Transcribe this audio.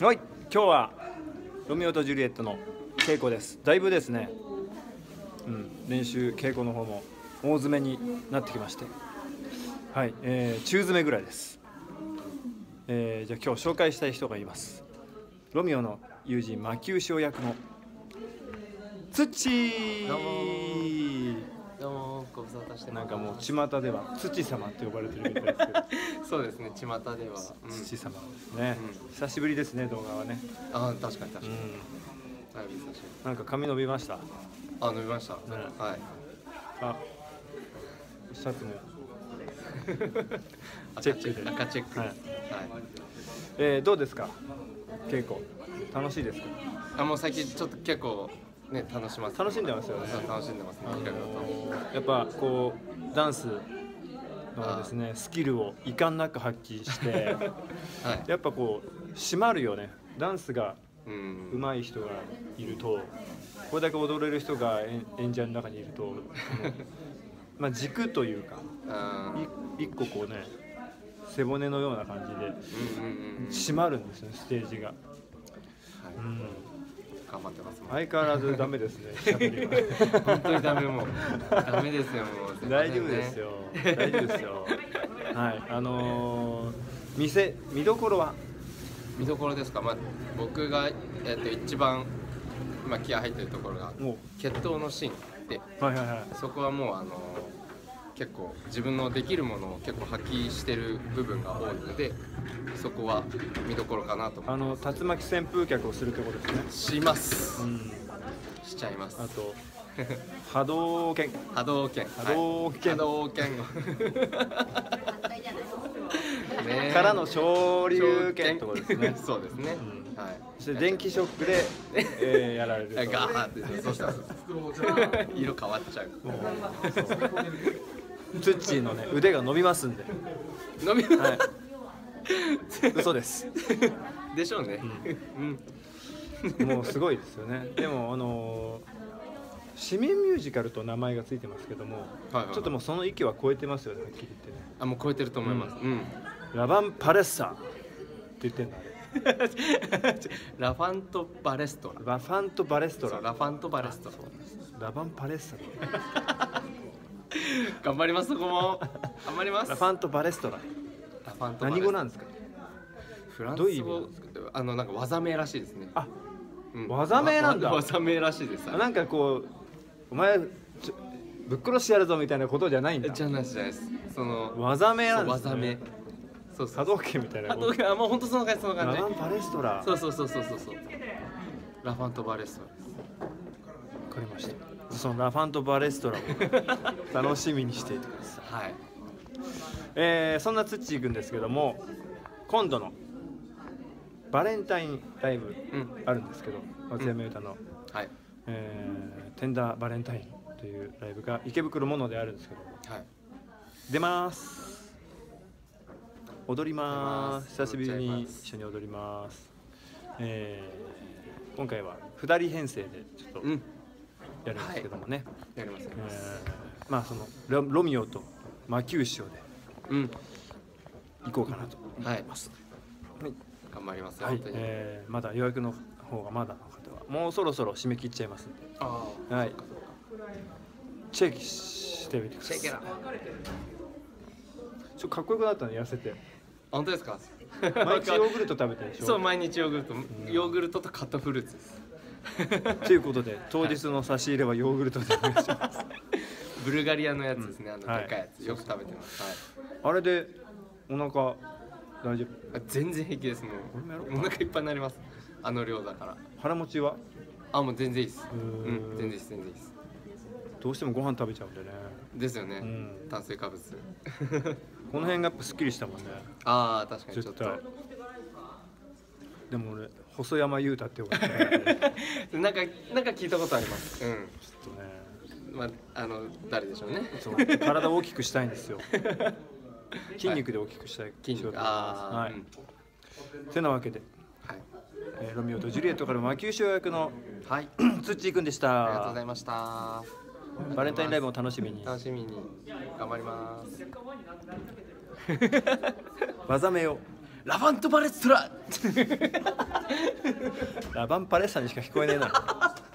はい今日はロミオとジュリエットの稽古です。だいぶですね、うん、練習稽古の方も大詰めになってきましてはい、えー、中詰めぐらいです、えー、じゃあ今日紹介したい人がいます。ロミオの友人魔球師役のツッチー。どうも。どうもご無沙汰してなんかもうち巷では土様って呼ばれてるみたいですけど。そうですね巷では、うん、土様ですね、う久しぶりですね動画はね。あ確かに確かに、いぶ久しぶり。なんか髪伸びました？あ飲みました、はい。あシャツもチェックで。赤チェック。はい。はい。えー、どうですか？稽古。楽しいですか？あもう最近ちょっと結構ね楽します楽しんでますよね。楽しんでますね。あのいろいろと。ーやっぱこうダンスのですねスキルを遺憾なく発揮して はい。やっぱこう締まるよね。ダンスがうん。上手い人がいるとこれだけ踊れる人が演演者の中にいると まあ軸というか一個こうね背骨のような感じで締まるんですよねステージが、はい。うん、頑張ってます相変わらずダメですね。本当にダメもうダメですよもう。大丈夫ですよ。大丈夫ですよ。はいあのー、店見どころは？見どころですか、まあ、僕が、えっと一番今気合入ってるところがも決闘のシーンでうはいはいはい。そこはもうあの結構自分のできるものを結構発揮してる部分が多いのでそこは見どころかなと思あの竜巻旋風脚をするところですね？うします。うん。しちゃいます。あと 波動拳。波動拳。波動拳。はい。波動拳。ね。えからの昇竜拳ってことですね。そうですね、うん。はい。そして電気ショックで、えーやられると。ガーってそうしたら色変わっちゃうツッチーのね腕が伸びますんで。飲みはい。嘘です。でしょうね。うん。もうすごいですよね。でもあのー市民ミュージカルと名前がついてますけども、はいはいちょっともうその域は超えてますよねはっきり言ってね。あもう超えてると思います。うん、ラバンパレッサって言ってんだあれ ラファントバレストラ。ラファントバレストラ。そうラファントバレストラ。ラバンパレッサ 頑張りますそこも。頑張ります。ラファントバレストララファントバレス。トラ何語なんですか？フランどういう意ス語味なんですあのなんか技名らしいですね。あうん。技名なんだ。わ技名らしいです。あなんかこうお前ちょぶっ殺してやるぞみたいなことじゃないんだ。じゃないですじゃないです。その技名なんです、ね、技名。そうそう波動拳みたいな。波動拳あもう本当そんな感じ。そんな感ラバンパレストラ。じそうそうそうそうそうそう。ラファントバレストわかりましたそのラファントバレストラを 楽しみにしていてください、ラはい。えーそんなツッチーくんですけども今度のバレンタインライブうん。あるんですけど松山裕太の、はい。えーテンダーバレンタインというライブが池袋ものであるんですけど。はい。出ます。踊ります。久しぶりに一緒に踊ります、えー今回は二人編成でちょっとうんやるんですけどもね、やりますやります。えーまあそのロロミオと魔球師匠でうん。行こうかなと。思はい。い。ます、頑張りますよはい。えーまだ予約の方がまだの方はもうそろそろ締め切っちゃいますんで。ああはい。チェックしてみてください。チェケラちょっとかっこよくなったね痩せて。本当ですか？毎日ヨーグルト食べてるでしょ。そう毎日ヨーグルト。ヨーグルトとカットフルーツです ということで当日の差し入れはヨーグルトでお願いします、ブルガリアのやつですね、あのはいやつ。よく食べてます、はい。あれでお腹大丈夫？あ全然平気です。もううお腹いっぱいになります。あの量だから。腹持ちは？あもう全然いいです。ううんん全然いいです全然いいです。どうしてもご飯食べちゃうんでね。ですよね、うん。炭水化物。この辺がやっぱすっきりしたもんね。ああ確かにちょっと。でも俺細山裕太って呼ばれてなんかなんか聞いたことあります。うん。っとね。まああの誰でしょうね。そう体を大きくしたいんですよ。筋肉で大きくしたい筋肉。仕事はい、うんてなわけで、はい。えーロミオとジュリエットから魔球師役のはい。ツッチーくんでしありがとうござたいました。バレンタインライブも楽しみに。楽しみに。頑張ります。技名をラバントバレストラ。ラバンパレッサにしか聞こえねえな。